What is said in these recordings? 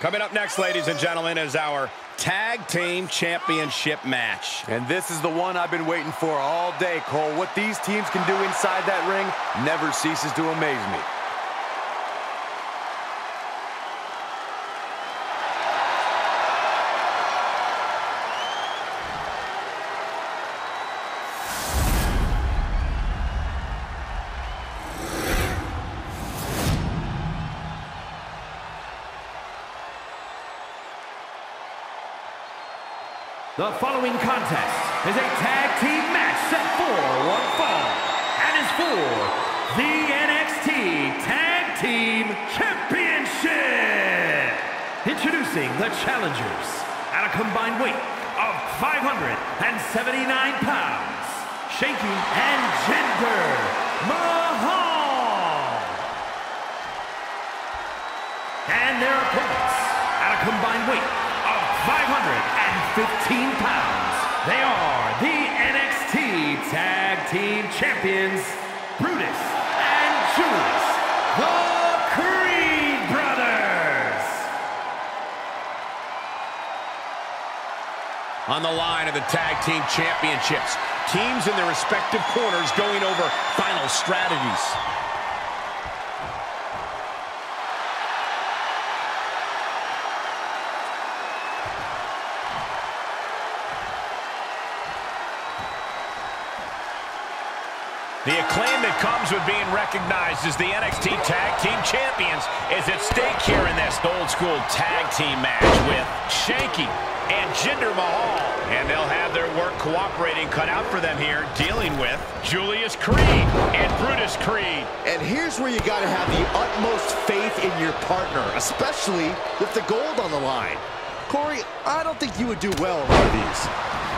Coming up next, ladies and gentlemen, is our Tag Team Championship match. And this is the one I've been waiting for all day, Cole. What these teams can do inside that ring never ceases to amaze me. The following contest is a tag team match set for one fall and is for the NXT Tag Team Championship. Introducing the challengers at a combined weight of 579 pounds, Shanky and Jinder Mahal. And their opponents at a combined weight 515 pounds. They are the NXT Tag Team Champions, Brutus and Julius, the Creed Brothers. On the line of the Tag Team Championships, teams in their respective corners going over final strategies. The acclaim that comes with being recognized as the NXT Tag Team Champions is at stake here in this old-school tag team match with Shanky and Jinder Mahal. And they'll have their work cooperating cut out for them here, dealing with Julius Creed and Brutus Creed. And here's where you got to have the utmost faith in your partner, especially with the gold on the line. Corey, I don't think you would do well in one of these.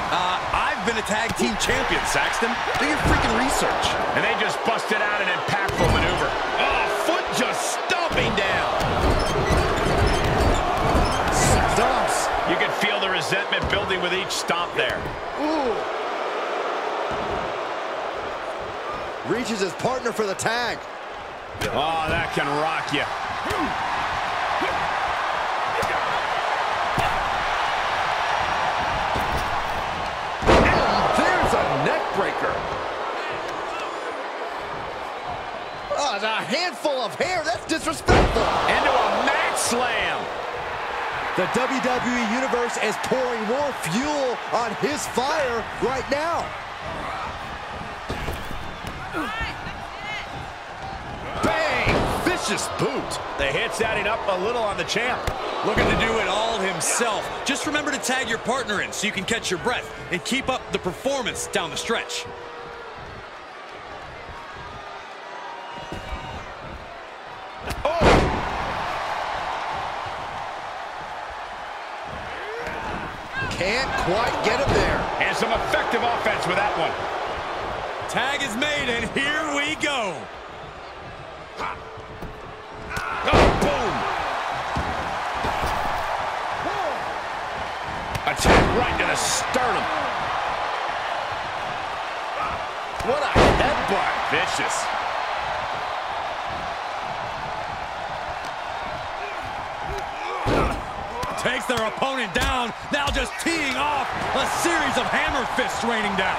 Uh, I've been a tag team champion, Saxton. Do your freaking research. And they just busted out an impactful maneuver. Oh, foot just stomping down. Stumps. You can feel the resentment building with each stomp there. Ooh. Reaches his partner for the tag. Oh, that can rock you. Hmm. Handful of hair. That's disrespectful. Into a mat slam. The WWE Universe is pouring more fuel on his fire right now. Bang! Vicious boot. The hit's adding up a little on the champ. Looking to do it all himself. Just remember to tag your partner in so you can catch your breath and keep up the performance down the stretch. And some effective offense with that one. Tag is made, and here we go. Oh, boom. Attack right to the sternum. What a headbutt. Vicious. Takes their opponent down, now just teeing off a series of hammer fists raining down.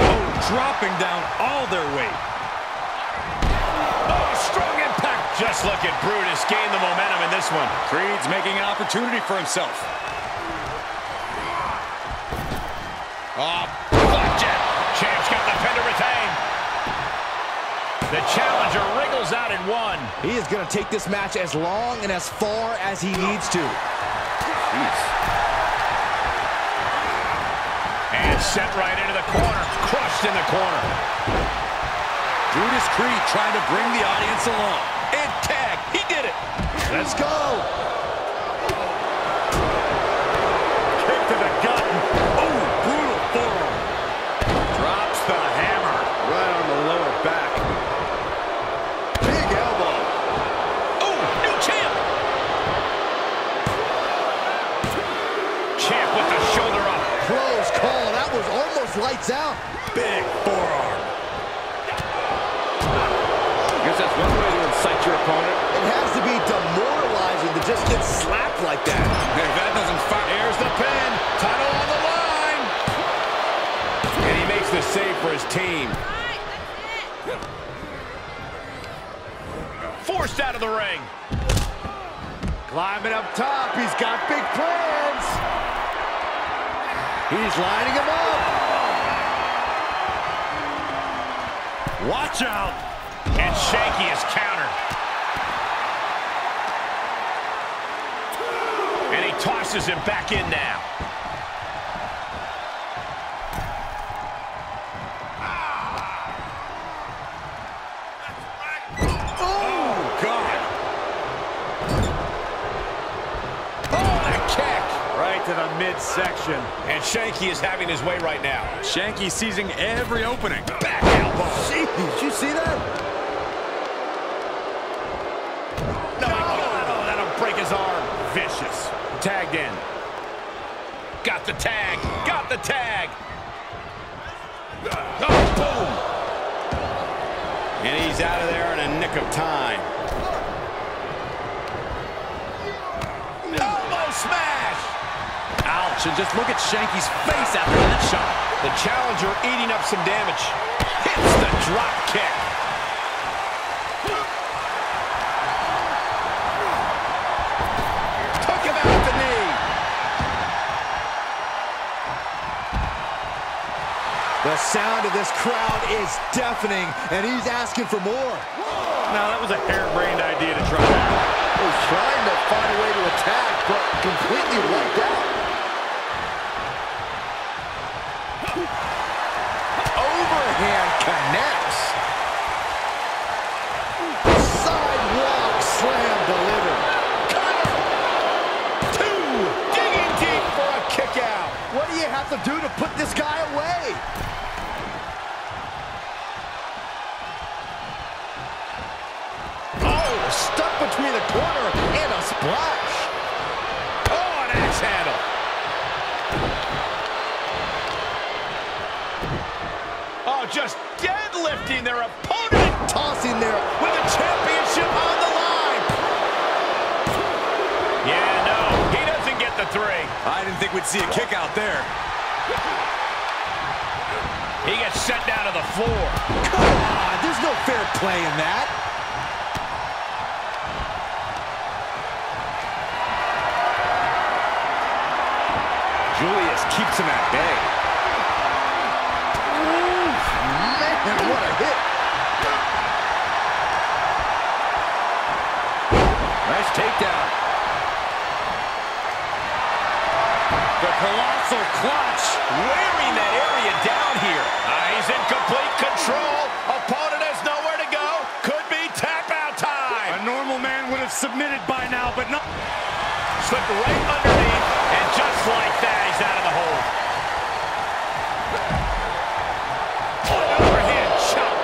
Oh, dropping down all their weight. Oh, strong impact. Just look at Brutus gain the momentum in this one. Creed's making an opportunity for himself. Oh, flapjack. Champ's got the pin to retain. The challenger wriggles out in one. He is going to take this match as long and as far as he needs to. Jeez. And sent right into the corner. Crushed in the corner. Julius Creed trying to bring the audience along. And tag. He did it. Let's go. With the shoulder up. Close call. That was almost lights out. Big forearm. I Guess that's one way to incite your opponent. It has to be demoralizing to just get slapped like that. If that doesn't fire. Here's the pin. Title on the line. And he makes the save for his team. Forced out of the ring. Climbing up top. He's got big plans. He's lining him up. Watch out. And Shanky is countered. And he tosses him back in now. To the midsection. And Shanky is having his way right now. Shanky seizing every opening. Back elbow. Jeez, did you see that? No, oh, that'll break his arm. Vicious. Tagged in. Got the tag. Got the tag. Oh, boom. And he's out of there in a nick of time. Elbow smash. And just look at Shanky's face after that shot. The challenger eating up some damage. Hits the drop kick. Took him out the knee. The sound of this crowd is deafening, and he's asking for more. Now, that was a harebrained idea to try that. He's trying to find a way to attack, but completely wiped out. Connects. Sidewalk slam delivered. Two. Digging deep for a kick out. What do you have to do to put this guy away? Oh, stuck between the corner and a splash. Oh, an axe handle. Just deadlifting their opponent Tossing there. with the championship on the line. Yeah, no, he doesn't get the three. I didn't think we'd see a kick out there. He gets sent down to the floor. Come on, there's no fair play in that. Julius keeps him at bay. The colossal clutch. Wearing that area down here. Ah, he's in complete control. Opponent has nowhere to go. Could be tap out time. A normal man would have submitted by now, but not. Slipped right underneath, and just like that, he's out of the hole. Oh, an overhand chop.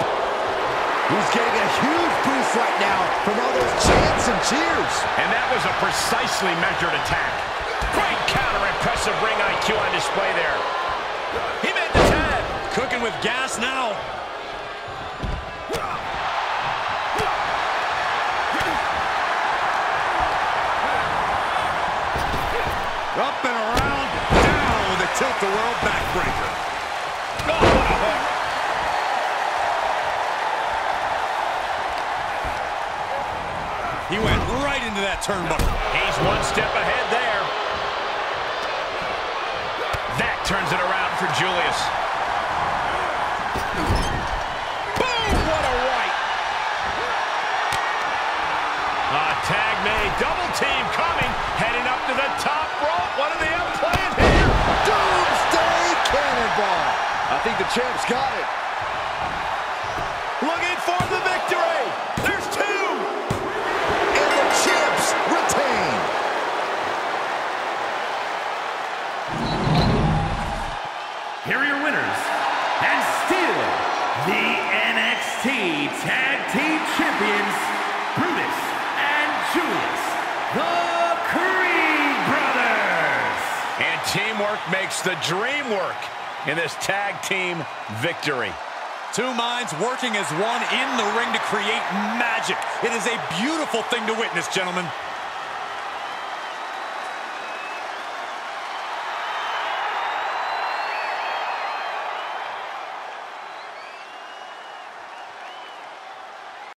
He's getting a huge boost right now from all those chants and cheers. And that was a precisely measured attack. Great counter, impressive ring IQ on display there. He made the tag. Cooking with gas now. Up and around, down with a tilt-the-world backbreaker. Oh, what a hook. He went right into that turnbuckle. He's one step ahead there. turns it around for Julius. Boom! What a right! A tag made. Double team coming. Heading up to the top rope. What are they up playing here? Doomsday Cannonball! I think the champ's got it. In this tag team victory. Two minds working as one in the ring to create magic. It is a beautiful thing to witness, gentlemen.